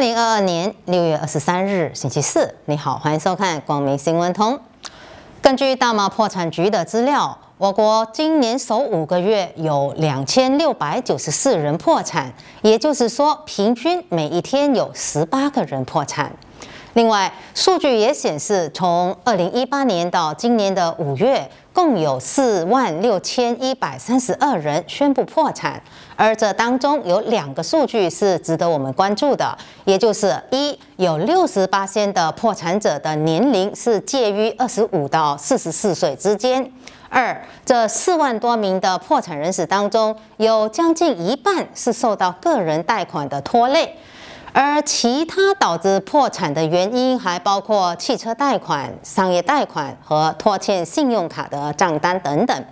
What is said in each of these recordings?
二零二二年六月二十三日，星期四，你好，欢迎收看光明新闻通。根据大马破产局的资料，我国今年首五个月有两千六百九十四人破产，也就是说，平均每一天有十八个人破产。另外，数据也显示，从二零一八年到今年的五月，共有四万六千一百三十二人宣布破产。而这当中有两个数据是值得我们关注的，也就是一有六十八的破产者的年龄是介于二十五到四十四岁之间；二这四万多名的破产人士当中，有将近一半是受到个人贷款的拖累。而其他导致破产的原因还包括汽车贷款、商业贷款和拖欠信用卡的账单等等。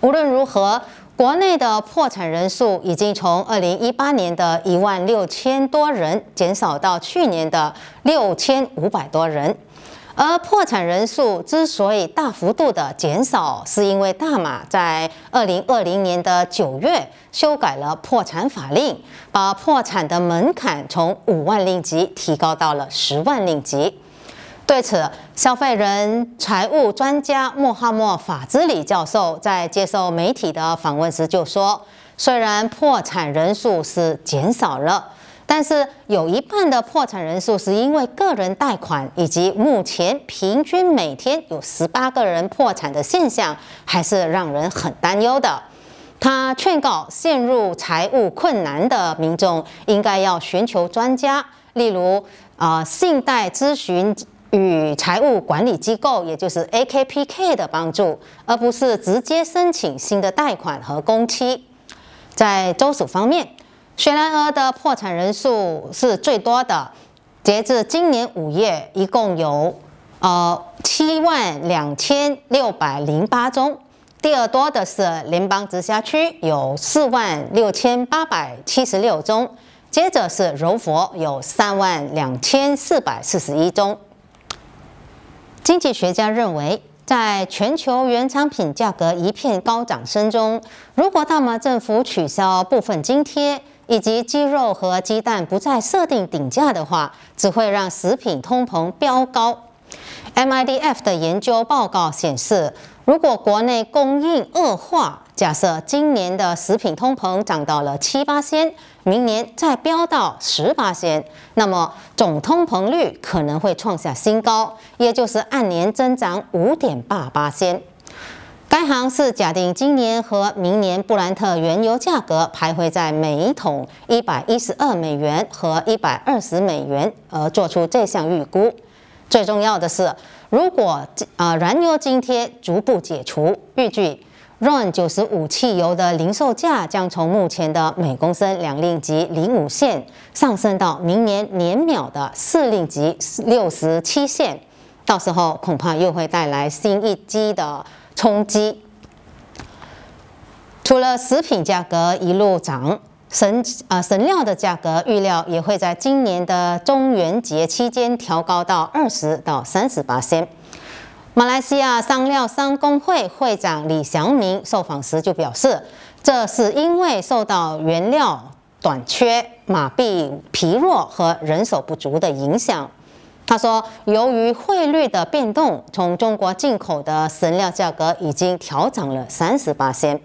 无论如何，国内的破产人数已经从二零一八年的一万六千多人减少到去年的六千五百多人。而破产人数之所以大幅度的减少，是因为大马在二零二零年的九月修改了破产法令，把破产的门槛从五万令吉提高到了十万令吉。对此，消费人财务专家穆罕默法兹里教授在接受媒体的访问时就说：“虽然破产人数是减少了。”但是有一半的破产人数是因为个人贷款，以及目前平均每天有十八个人破产的现象，还是让人很担忧的。他劝告陷入财务困难的民众，应该要寻求专家，例如啊信贷咨询与财务管理机构，也就是 AKPK 的帮助，而不是直接申请新的贷款和工期。在州属方面。雪兰莪的破产人数是最多的，截至今年五月，一共有呃七万两千六百零八宗。第二多的是联邦直辖区，有四万六千八百七十六宗。接着是柔佛，有三万两千四百四十一宗。经济学家认为，在全球原产品价格一片高涨声中，如果大马政府取消部分津贴，以及鸡肉和鸡蛋不再设定顶价的话，只会让食品通膨飙高。MIDF 的研究报告显示，如果国内供应恶化，假设今年的食品通膨涨到了七八仙，明年再飙到十八仙，那么总通膨率可能会创下新高，也就是按年增长五点八八仙。该行是假定今年和明年布兰特原油价格徘徊在每一桶一百一十二美元和一百二十美元而做出这项预估。最重要的是，如果呃燃油津贴逐步解除，预计 RON 九十五汽油的零售价将从目前的每公升两令吉零五线上升到明年年秒的四令吉六十七线，到时候恐怕又会带来新一击的。冲击。除了食品价格一路涨，神啊神料的价格预料也会在今年的中元节期间调高到二十到三十八仙。马来西亚商料商工会会长李祥明受访时就表示，这是因为受到原料短缺、马币疲弱和人手不足的影响。他说，由于汇率的变动，从中国进口的神料价格已经调涨了三十八仙。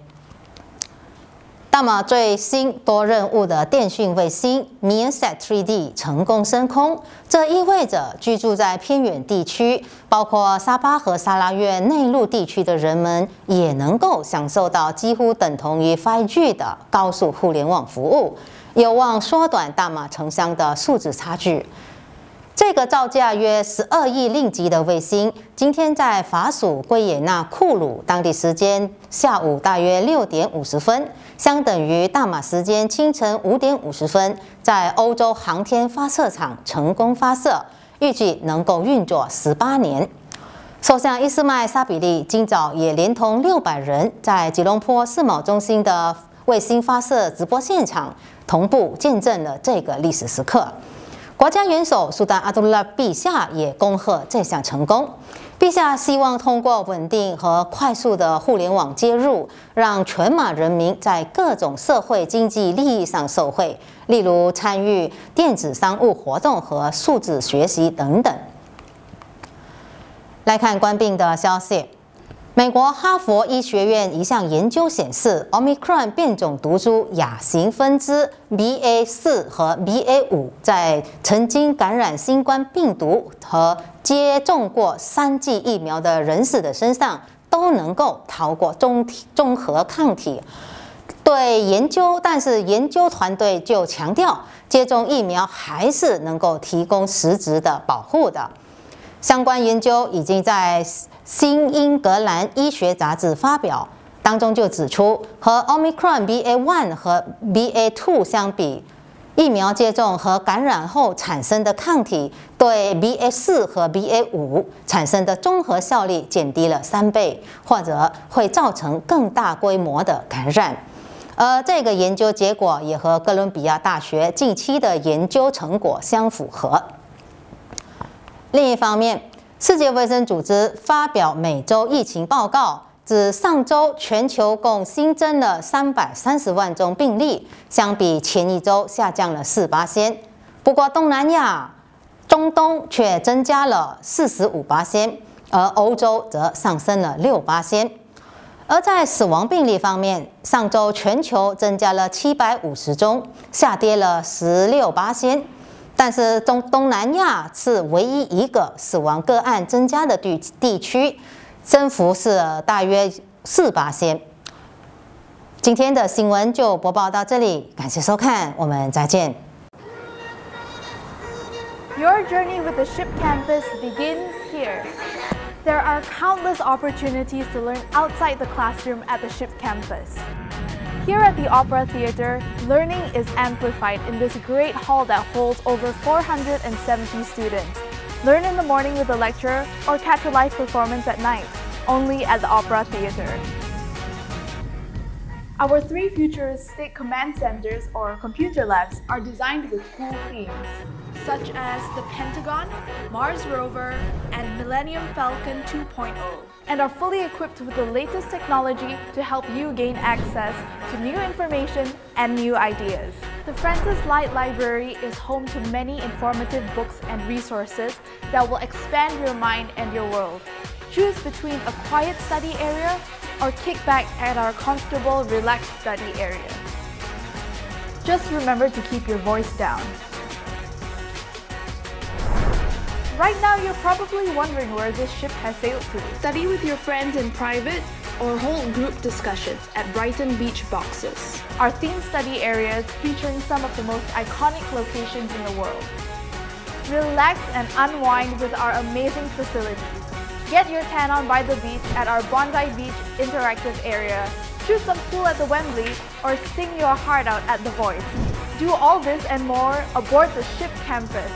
那么最新多任务的电讯卫星 MiaSat 3D 成功升空，这意味着居住在偏远地区，包括沙巴和沙拉越内陆地区的人们，也能够享受到几乎等同于 5G 的高速互联网服务，有望缩短大马城乡的素质差距。这个造价约十二亿令吉的卫星，今天在法属圭也纳库鲁当地时间下午大约六点五十分，相等于大马时间清晨五点五十分，在欧洲航天发射场成功发射，预计能够运作十八年。首相伊斯麦沙比利今早也连同六百人，在吉隆坡世贸中心的卫星发射直播现场同步见证了这个历史时刻。国家元首苏丹阿杜拉陛下也恭贺这项成功。陛下希望通过稳定和快速的互联网接入，让全马人民在各种社会经济利益上受惠，例如参与电子商务活动和数字学习等等。来看官病的消息。美国哈佛医学院一项研究显示，Omicron 变种毒株亚型分支 BA 四和 BA 五在曾经感染新冠病毒和接种过三剂疫苗的人士的身上都能够逃过中体综合抗体。对研究，但是研究团队就强调，接种疫苗还是能够提供实质的保护的。相关研究已经在《新英格兰医学杂志》发表，当中就指出，和 Omicron BA.1 和 BA.2 相比，疫苗接种和感染后产生的抗体对 BA.4 和 BA.5 产生的综合效力减低了三倍，或者会造成更大规模的感染。而这个研究结果也和哥伦比亚大学近期的研究成果相符合。另一方面，世界卫生组织发表每周疫情报告，指上周全球共新增了三百三十万宗病例，相比前一周下降了四八仙。不过，东南亚、中东却增加了四十五八仙，而欧洲则上升了六八仙。而在死亡病例方面，上周全球增加了七百五十宗，下跌了十六八仙。但是东东南亚是唯一一个死亡个案增加的地地区，增幅是大约四八千。今天的新闻就播报到这里，感谢收看，我们再见。Your journey with the SHIP campus begins here. There are countless opportunities to learn outside the classroom at the SHIP campus. Here at the Opera Theatre, learning is amplified in this great hall that holds over 470 students. Learn in the morning with a lecturer or catch a live performance at night, only at the Opera Theatre. Our three futuristic command centers or computer labs are designed with cool themes such as the Pentagon, Mars rover, and Millennium Falcon 2.0, and are fully equipped with the latest technology to help you gain access to new information and new ideas. The Francis Light Library is home to many informative books and resources that will expand your mind and your world. Choose between a quiet study area or kick back at our comfortable, relaxed study area. Just remember to keep your voice down. Right now, you're probably wondering where this ship has sailed to. Study with your friends in private or hold group discussions at Brighton Beach Boxes. Our theme study areas featuring some of the most iconic locations in the world. Relax and unwind with our amazing facilities. Get your tan on by the beach at our Bondi Beach interactive area. Shoot some pool at the Wembley or sing your heart out at The Voice. Do all this and more aboard the ship campus.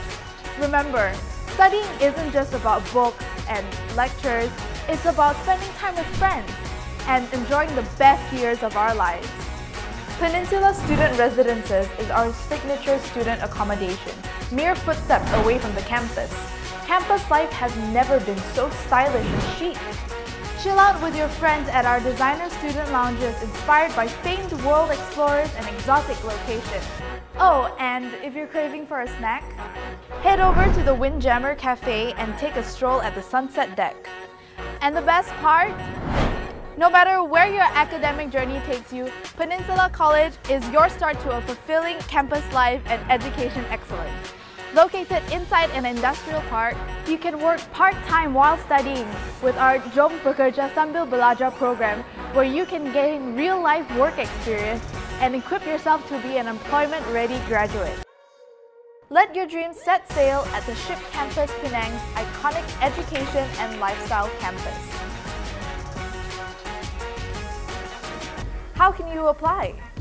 Remember, Studying isn't just about books and lectures, it's about spending time with friends and enjoying the best years of our lives. Peninsula Student Residences is our signature student accommodation, mere footsteps away from the campus. Campus life has never been so stylish and chic. Chill out with your friends at our designer student lounges inspired by famed world explorers and exotic locations. Oh, and if you're craving for a snack, head over to the Windjammer Cafe and take a stroll at the sunset deck. And the best part? No matter where your academic journey takes you, Peninsula College is your start to a fulfilling campus life and education excellence. Located inside an industrial park, you can work part-time while studying with our Jom Bekerja Sambil Belajar program where you can gain real-life work experience and equip yourself to be an employment-ready graduate. Let your dreams set sail at the SHIP Campus Penang's iconic education and lifestyle campus. How can you apply?